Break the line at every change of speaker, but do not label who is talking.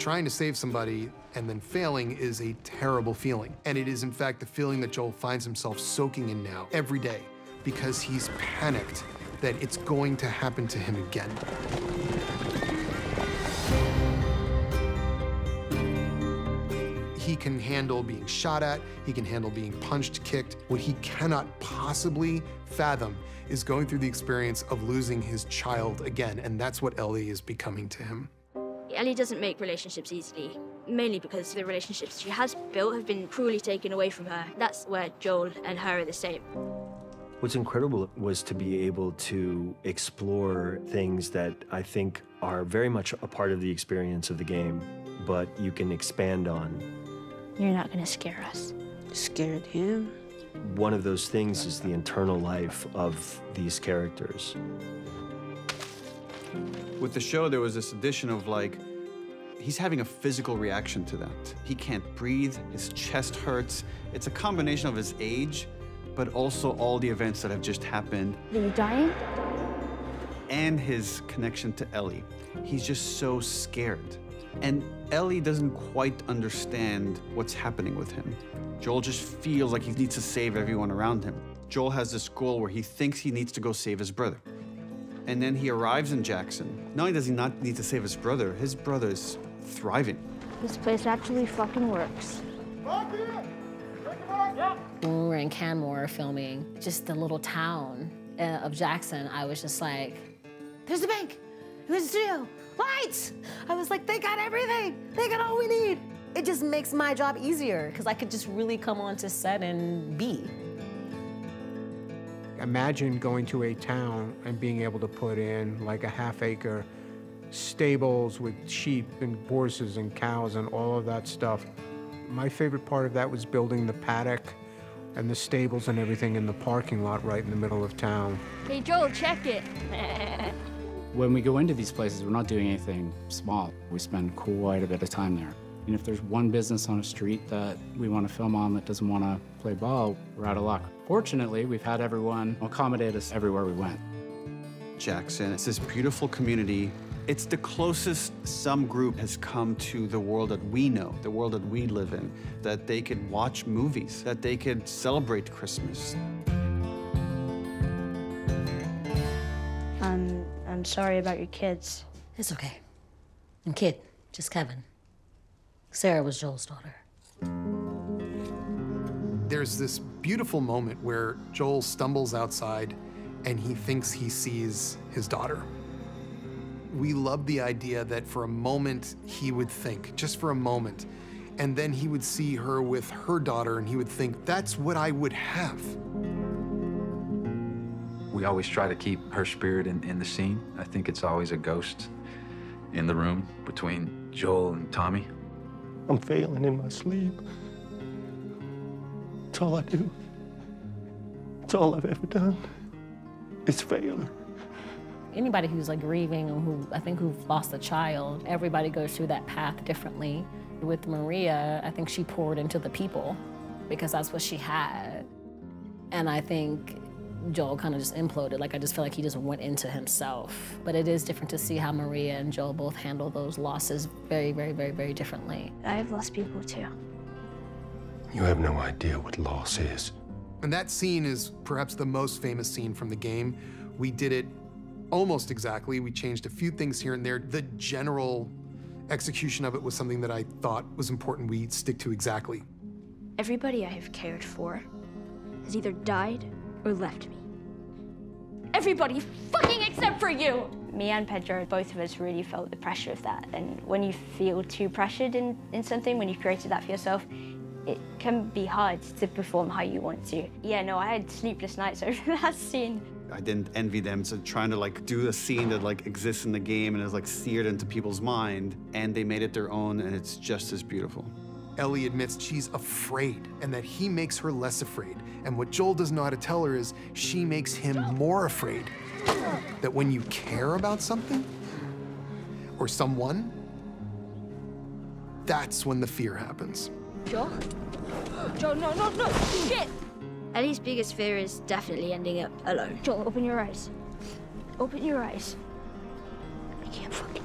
Trying to save somebody and then failing is a terrible feeling. And it is, in fact, the feeling that Joel finds himself soaking in now, every day, because he's panicked that it's going to happen to him again. He can handle being shot at, he can handle being punched, kicked. What he cannot possibly fathom is going through the experience of losing his child again, and that's what Ellie is becoming to him.
Ellie doesn't make relationships easily, mainly because the relationships she has built have been cruelly taken away from her. That's where Joel and her are the same.
What's incredible was to be able to explore things that I think are very much a part of the experience of the game, but you can expand on.
You're not gonna scare us.
Scared him?
One of those things is the internal life of these characters.
With the show, there was this addition of like, he's having a physical reaction to that. He can't breathe, his chest hurts. It's a combination of his age, but also all the events that have just happened.
Are you dying?
And his connection to Ellie. He's just so scared. And Ellie doesn't quite understand what's happening with him. Joel just feels like he needs to save everyone around him. Joel has this goal where he thinks he needs to go save his brother. And then he arrives in Jackson. Not only does he not need to save his brother, his brother is thriving.
This place actually fucking works.
When we were in Canmore filming, just the little town uh, of Jackson, I was just like, there's the bank, there's the studio, lights. I was like, they got everything. They got all we need. It just makes my job easier because I could just really come onto set and be.
Imagine going to a town and being able to put in like a half acre stables with sheep and horses and cows and all of that stuff. My favorite part of that was building the paddock and the stables and everything in the parking lot right in the middle of town.
Hey, Joel, check it.
When we go into these places, we're not doing anything small. We spend quite a bit of time there. And if there's one business on a street that we want to film on that doesn't want to play ball, we're out of luck. Fortunately, we've had everyone accommodate us everywhere we went.
Jackson, it's this beautiful community. It's the closest some group has come to the world that we know, the world that we live in, that they could watch movies, that they could celebrate Christmas.
I'm, I'm sorry about your kids.
It's okay. And kid, just Kevin. Sarah was Joel's daughter.
There's this beautiful moment where Joel stumbles outside and he thinks he sees his daughter. We love the idea that for a moment he would think, just for a moment, and then he would see her with her daughter and he would think, that's what I would have.
We always try to keep her spirit in, in the scene. I think it's always a ghost in the room between Joel and Tommy.
I'm failing in my sleep. It's all I do. It's all I've ever done. It's fail.
Anybody who's like grieving or who I think who've lost a child, everybody goes through that path differently. With Maria, I think she poured into the people because that's what she had. And I think Joel kind of just imploded. Like I just feel like he just went into himself. But it is different to see how Maria and Joel both handle those losses very, very, very, very differently.
I've lost people too.
You have no idea what loss is.
And that scene is perhaps the most famous scene from the game. We did it almost exactly. We changed a few things here and there. The general execution of it was something that I thought was important we stick to exactly.
Everybody I have cared for has either died or left me. Everybody fucking except for you! Me and Pedro, both of us really felt the pressure of that. And when you feel too pressured in, in something, when you've created that for yourself, it can be hard to perform how you want to. Yeah, no, I had sleepless nights over that scene.
I didn't envy them so trying to like do a scene that like exists in the game and is like seared into people's mind and they made it their own and it's just as beautiful.
Ellie admits she's afraid and that he makes her less afraid. And what Joel doesn't know how to tell her is she makes him more afraid. That when you care about something or someone, that's when the fear happens.
Joel? Joel, no, no, no! Shit! Ellie's biggest fear is definitely ending up alone. Joel, open your eyes. Open your eyes. I can't fucking